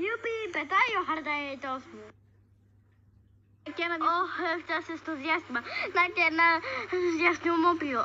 Γιούπι, πετάει ο χαρταετός μου. Και ένα Ωχ, έφτασε στο διάστημα. Να και ένα διαστημόπλιο.